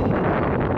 あ!